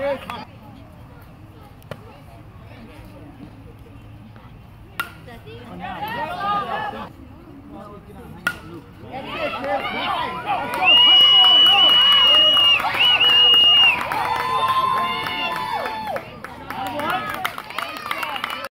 go, kid.